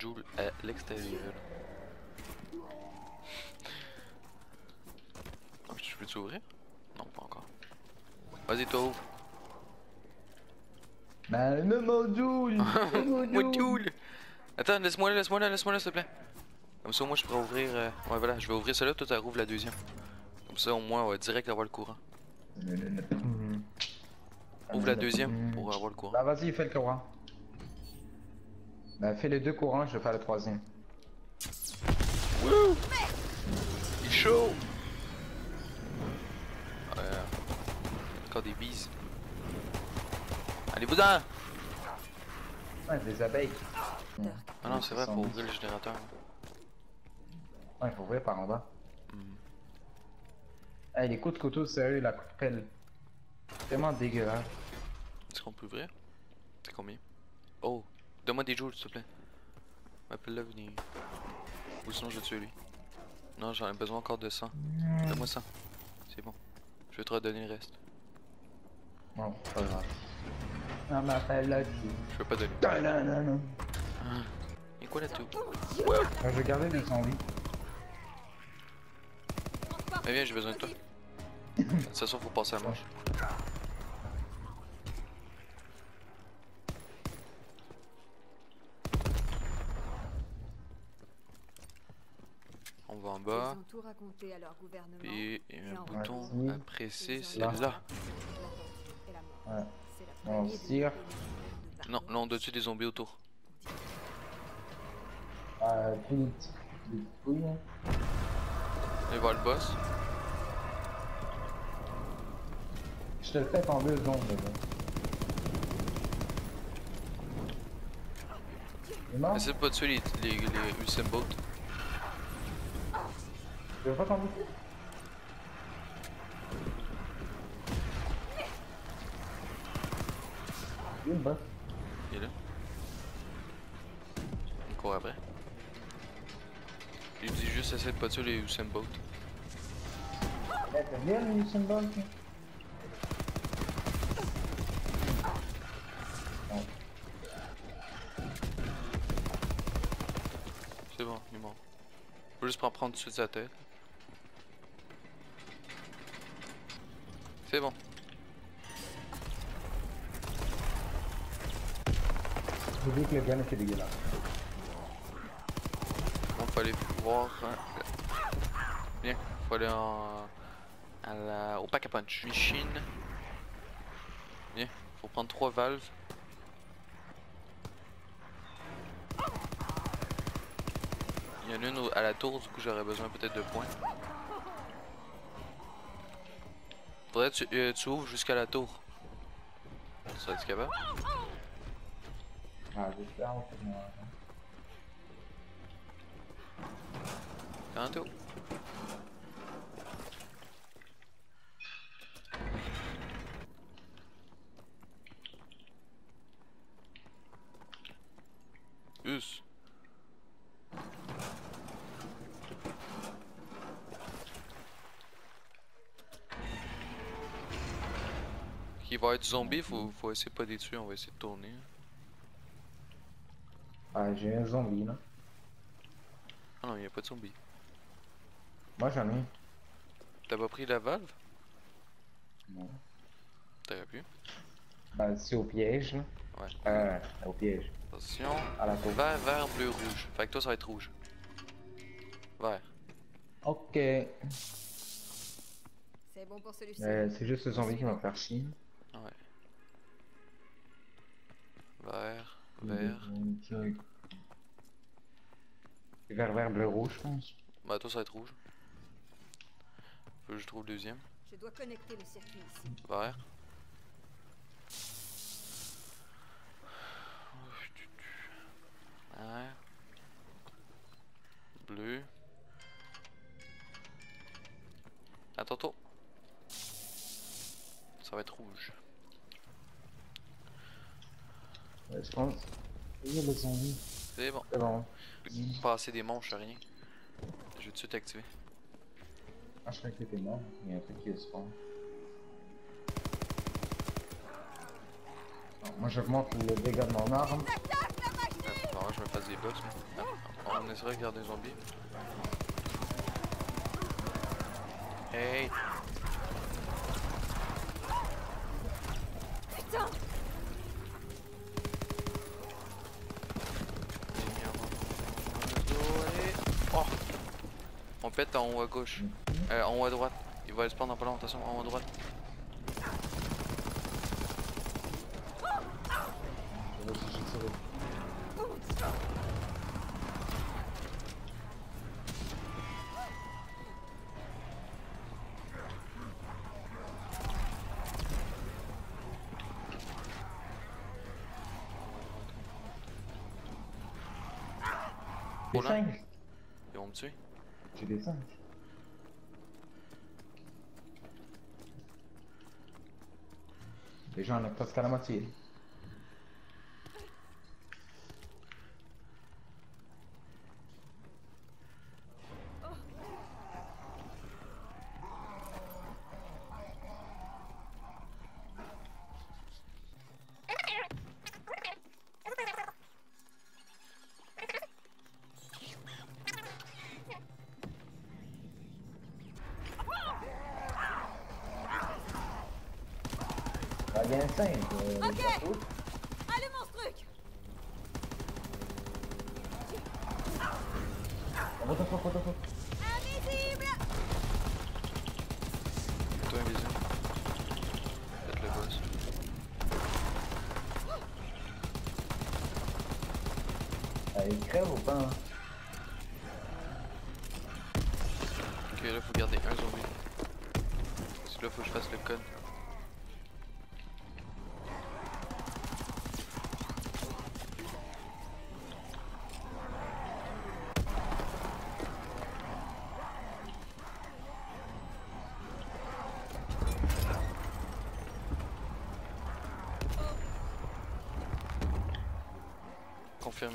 Joule à l'extérieur. Ah, Je peux t'ouvrir? Non, pas encore. Vas-y, toi, ouvre. Ben, non, mon Joule! Moi, Joule! Attends, laisse-moi là, laisse-moi là, laisse-moi là, s'il te plaît. Comme ça, moi, je pourrais ouvrir. euh, Ouais, voilà, je vais ouvrir celle-là, toi, tu rouvre la deuxième. Comme ça, au moins, on va direct avoir le courant. Ouvre la deuxième pour avoir le courant. Bah, vas-y, fais le courant. Bah, fais les deux courants, je vais faire le troisième. Wouh! Il est chaud! Ouais. Encore des bises. Allez-vous-en! Ouais, des abeilles. Ah non, c'est vrai, faut ouvrir le générateur. Ouais, il faut ouvrir par en bas. Mhm. Hey, les coups de couteau, sérieux, la coupe pelle. Tellement dégueulasse. Est-ce qu'on peut ouvrir? C'est combien? Oh! Donne-moi des jours, s'il te plaît. M'appelle-le, venez. Ou sinon, je vais tuer lui. Non, j'en ai besoin encore de 100. Donne-moi 100. C'est bon. Je vais te redonner le reste. Bon, c'est pas grave. On m'appelle là-dessus. Je vais pas donner. Non, non, non, non. Et quoi là-tout? Je vais garder les zombies. Mais viens, j'ai besoin de toi. De toute façon, faut passer à la manche. En bas. Et a un bouton retour, à presser, c'est Là. là. Et. Ouais. C'est la On de tire. de Non, là on doit tuer des zombies autour. Euh. Allez voir le boss. Je te le fais en deux secondes, là. Il est mort? Essaye de pas tuer les, les, les Pas? Il. Il est là. Il court après. Il dit juste essayer de pas tuer les Usain Bolt. T'as bien le Usain Bolt, hein? C'est bon, il est mort. Faut juste pas prendre tout de suite sa tête. C'est bon. J'ai vu que le gun était dégueulasse. Bon, faut aller voir. hein, Viens, faut aller en. À la... au pack à punch. Machine. Viens, faut prendre trois valves. Il y en a une à la tour, du coup j'aurais besoin peut-être de points. Faudrait que tu, euh, tu ouvres jusqu'à la tour. Ça va être capable? Ah, j'espère. Tantôt. Qui va être zombie, faut, faut essayer de pas les tuer, on va essayer de tourner. Ah, j'ai un zombie, là. Ah non, il a pas de zombie. Moi, j'en ai. T'as pas pris la valve? Non. T'aurais pu. Bah, c'est au piège, là. Ouais. Euh, au piège. Attention. À la tour. Vert, vert, bleu, rouge. Fait que toi, ça va être rouge. Vert. Ok. C'est bon pour celui-ci. Euh, c'est juste le zombie qui va me faire chier. Ouais. Vert, vert. Ok. Vert, vert, bleu, rouge, je pense. Bah, toi, ça va être rouge. Faut que je trouve le deuxième. Je dois connecter le circuit ici. Vert. Vert. Bleu. À tantôt. Ça va être rouge. Ouais, je pense. C'est bon. C'est bon. Passer des manches, rien. Je vais tout de suite activer. Ah, je croyais que t'étais mort. Il y a un truc qui se passe. Moi, j'augmente le dégât de mon arme. Ah, bon, je me fasse des boss. mais- Ah, on essaierait de garder un zombie. Hey! Putain Oh! On pète en haut à gauche. Euh, en haut à droite. Il va aller spawn dans pas longtemps, en haut à droite. Des Roland. singes Ils vont me tuer. J'ai des singes. Déjà, on est presque à la moitié. Ok. Allez, mon truc Invisible Toi invisible. Faites le boss. Ah, il crève ou pas hein Ok, là faut garder un zombie. Parce que là faut que je fasse le code. Sont Il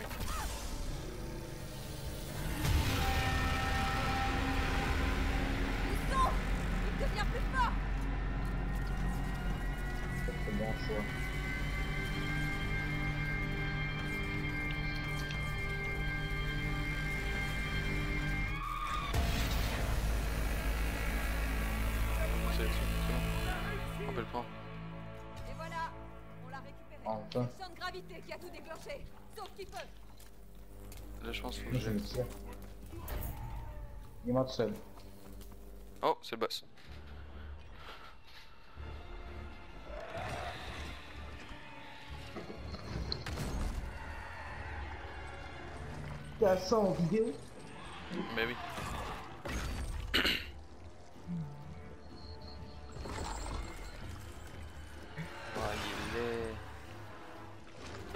devient plus fort C'est bon choix. C'est dessus, c'est bon. On peut le prendre. Et voilà On l'a récupéré Enfin. C'est le champ de gravité qui a tout déclenché Là je pense faut que je je... me tire. Il est mort tout seul. Oh, c'est le boss. T'as ça en vidéo? Mais oui.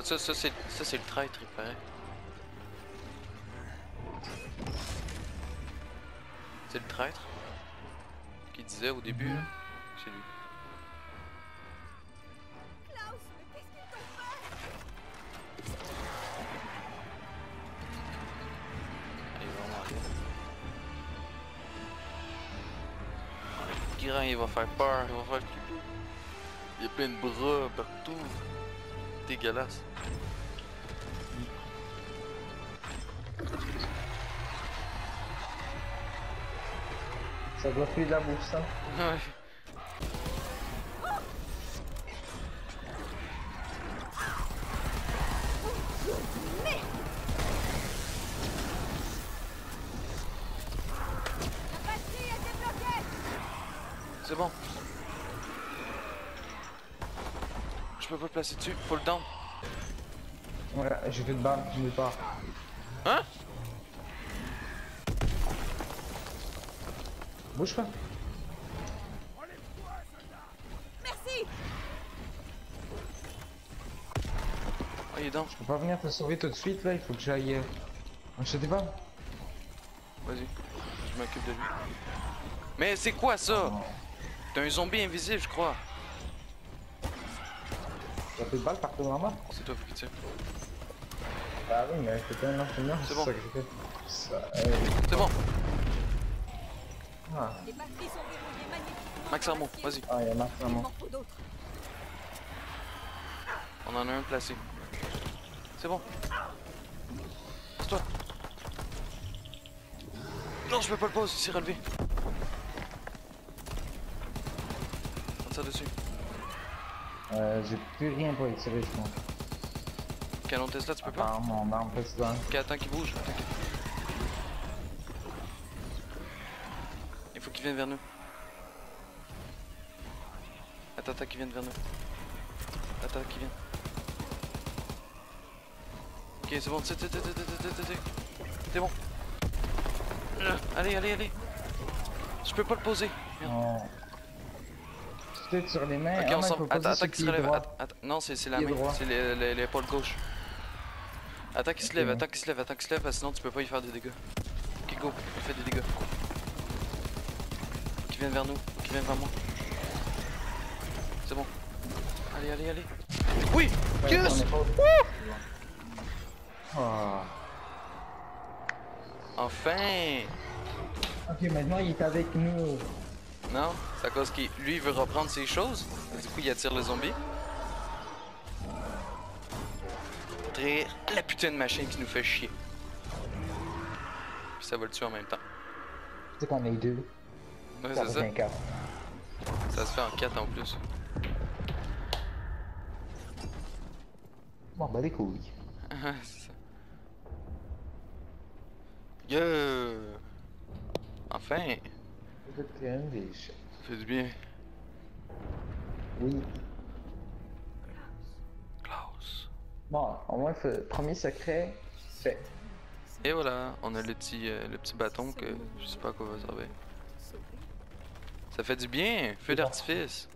Ça, ça c'est ça, c'est le traître, il paraît. C'est le traître qui disait au début, là. C'est lui. Il va faire peur, il va faire. Il y a plein de bras partout. Dégueulasse. Ça doit faire de la bouffe, ça. Ouais. Débloquée C'est bon. Je peux pas le placer dessus, faut le down. Ouais, j'ai fait de balle, je n'ai pas. Hein? Bouge pas. Merci Oh, il est down. Je peux pas venir te sauver tout de suite, là. Il faut que j'aille. Acheter des balles. Vas-y, je m'occupe de lui. Mais c'est quoi ça? T'as un zombie invisible, je crois. T'as fait de balles partout dans la map C'est toi qui tire. Ah oui, mais c'était un entraîneur, C'est c'est bon. ça que j'ai fait. Ça, C'est bon, Ah, Les batteries sont verrouillées magnétiquement Max Armo, vas-y. ah, il y en a Il vraiment. m'en faut d'autres. On en a un placé. C'est bon. toi. Non, je peux pas le pose, il s'est relevé. On tire dessus. Euh, j'ai plus rien pour étirer, je pense. Canon Tesla, tu peux pas? Par mon arme précédente. Ok, attends qu'il bouge. Il faut qu'il vienne vers nous. Attends, attends qu'il vienne vers nous. Attends qu'il vienne. Ok, c'est bon, c'est c'est- bon. Allez, allez, allez. Je peux pas le poser. Merde. Sur les mains. Ok, on s'en... Attends, sur qu'il se relève. Non, c'est la main. C'est l'épaule gauche. Attends qu'il se lève, attends qu'il se lève, attends qu'il se lève, sinon tu peux pas y faire des dégâts. Ok, go, il fait des dégâts. Faut qu'il vienne vers nous, faut qu'il vienne vers moi. C'est bon. Allez, allez, allez. Oui! Yes! Ah. Enfin! Ok, maintenant il est avec nous. Non, c'est à cause qu'il lui il veut reprendre ses choses. Du coup, il attire le zombie. Très la putain de machine qui nous fait chier. Puis ça va le tuer en même temps. Tu sais qu'on est deux. Ouais, Ça c'est ça. Ça se fait en 4 en plus. Bon, bah les couilles. C'est ça. Yeah! Enfin! Ça fait du bien. Oui. Klaus. Bon, au moins, premier secret, fait. Et voilà, on a le petit, euh, le petit bâton que je sais pas à quoi va servir. Ça fait du bien, feu d'artifice.